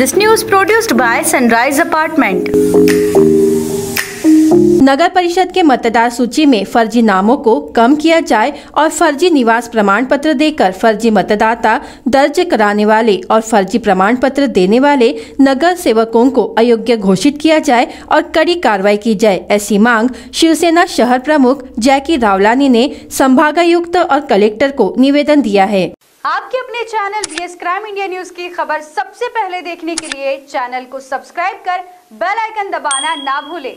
This news produced by Sunrise Apartment. नगर परिषद के मतदार सूची में फर्जी नामों को कम किया जाए और फर्जी निवास प्रमाण पत्र देकर फर्जी मतदाता दर्ज कराने वाले और फर्जी प्रमाण पत्र देने वाले नगर सेवकों को अयोग्य घोषित किया जाए और कड़ी कार्रवाई की जाए, ऐसी मांग शिवसेना शहर प्रमुख जैकी रावलानी ने संभागायुक्त और कलेक्टर को निवेदन दिया है। आपके अपने channel B S crime India news की खबर सबसे पहले देखने के लिए चैनल को सब्सक्राइब कर बेल आइकन दबाना ना भूलें।